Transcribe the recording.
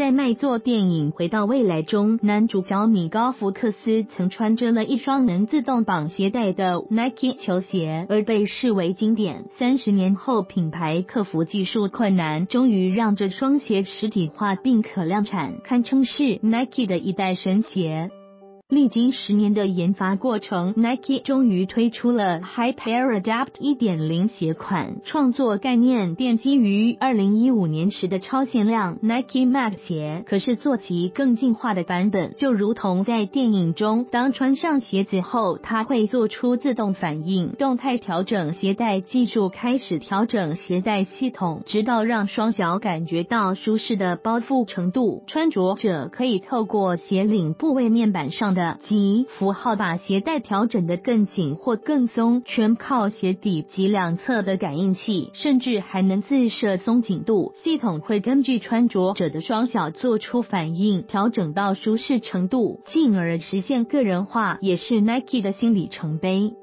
在卖座电影《回到未来》中，男主角米高福克斯曾穿着了一双能自动绑鞋带的 Nike 球鞋，而被视为经典。三十年后，品牌克服技术困难，终于让这双鞋实体化并可量产，堪称是 Nike 的一代神鞋。历经十年的研发过程，Nike 终于推出了 Hyper Adapt 1.0鞋款。创作概念奠基于2015年时的超限量 Nike Max 鞋，可是做其更进化的版本，就如同在电影中，当穿上鞋子后，它会做出自动反应，动态调整鞋带技术开始调整鞋带系统，直到让双脚感觉到舒适的包覆程度。穿着者可以透过鞋领部位面板上的及符号把鞋带调整的更紧或更松，全靠鞋底及两侧的感应器，甚至还能自设松紧度。系统会根据穿着者的双脚做出反应，调整到舒适程度，进而实现个人化，也是 Nike 的新里程碑。